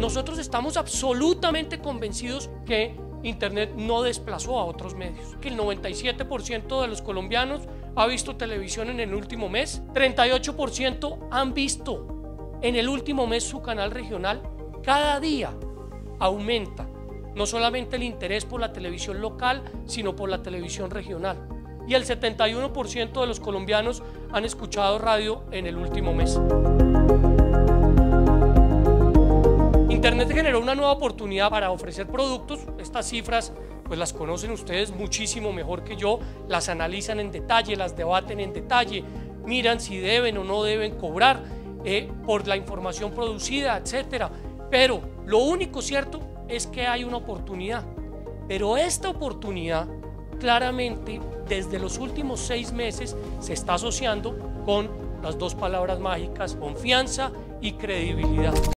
nosotros estamos absolutamente convencidos que Internet no desplazó a otros medios, que el 97% de los colombianos ha visto televisión en el último mes, 38% han visto en el último mes su canal regional, cada día aumenta no solamente el interés por la televisión local, sino por la televisión regional. Y el 71% de los colombianos han escuchado radio en el último mes. Internet generó una nueva oportunidad para ofrecer productos. Estas cifras pues las conocen ustedes muchísimo mejor que yo, las analizan en detalle, las debaten en detalle, miran si deben o no deben cobrar eh, por la información producida, etcétera. Pero lo único cierto es que hay una oportunidad. Pero esta oportunidad claramente desde los últimos seis meses se está asociando con las dos palabras mágicas, confianza y credibilidad.